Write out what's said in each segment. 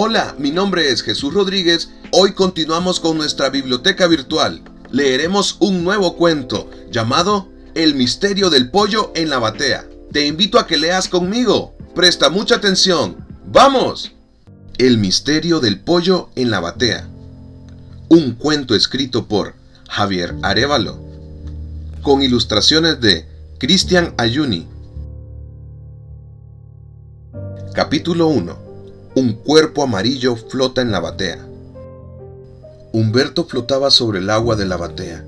Hola, mi nombre es Jesús Rodríguez. Hoy continuamos con nuestra biblioteca virtual. Leeremos un nuevo cuento llamado El misterio del pollo en la batea. Te invito a que leas conmigo. Presta mucha atención. ¡Vamos! El misterio del pollo en la batea. Un cuento escrito por Javier Arevalo. Con ilustraciones de Cristian Ayuni. Capítulo 1 un cuerpo amarillo flota en la batea. Humberto flotaba sobre el agua de la batea,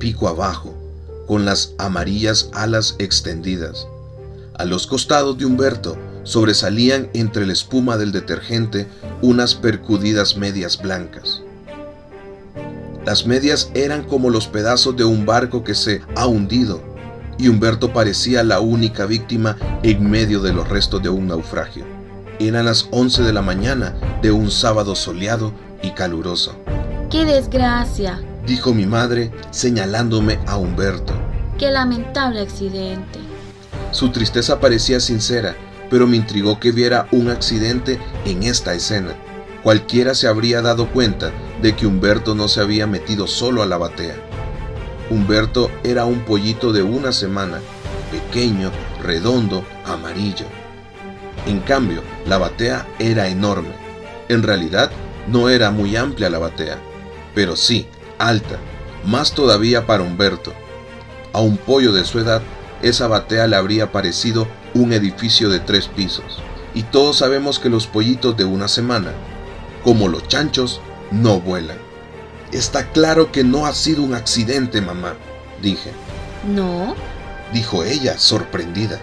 pico abajo, con las amarillas alas extendidas. A los costados de Humberto sobresalían entre la espuma del detergente unas percudidas medias blancas. Las medias eran como los pedazos de un barco que se ha hundido, y Humberto parecía la única víctima en medio de los restos de un naufragio. Eran las 11 de la mañana de un sábado soleado y caluroso. ¡Qué desgracia! dijo mi madre señalándome a Humberto. ¡Qué lamentable accidente! Su tristeza parecía sincera, pero me intrigó que viera un accidente en esta escena. Cualquiera se habría dado cuenta de que Humberto no se había metido solo a la batea. Humberto era un pollito de una semana, pequeño, redondo, amarillo. En cambio, la batea era enorme. En realidad, no era muy amplia la batea, pero sí alta, más todavía para Humberto. A un pollo de su edad, esa batea le habría parecido un edificio de tres pisos. Y todos sabemos que los pollitos de una semana, como los chanchos, no vuelan. Está claro que no ha sido un accidente, mamá, dije. No, dijo ella, sorprendida.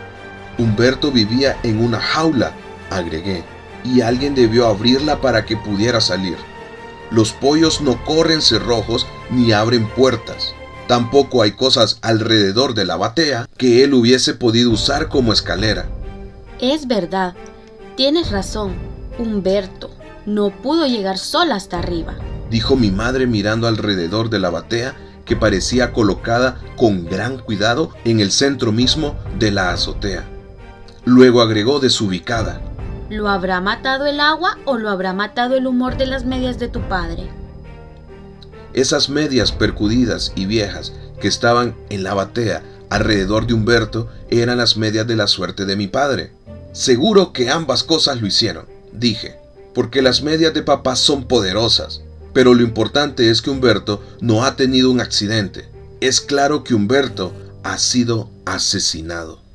Humberto vivía en una jaula, agregué, y alguien debió abrirla para que pudiera salir. Los pollos no corren cerrojos ni abren puertas. Tampoco hay cosas alrededor de la batea que él hubiese podido usar como escalera. Es verdad, tienes razón. Humberto no pudo llegar sola hasta arriba, dijo mi madre mirando alrededor de la batea que parecía colocada con gran cuidado en el centro mismo de la azotea. Luego agregó desubicada. ¿Lo habrá matado el agua o lo habrá matado el humor de las medias de tu padre? Esas medias percudidas y viejas que estaban en la batea alrededor de Humberto eran las medias de la suerte de mi padre. Seguro que ambas cosas lo hicieron, dije, porque las medias de papá son poderosas, pero lo importante es que Humberto no ha tenido un accidente. Es claro que Humberto ha sido asesinado.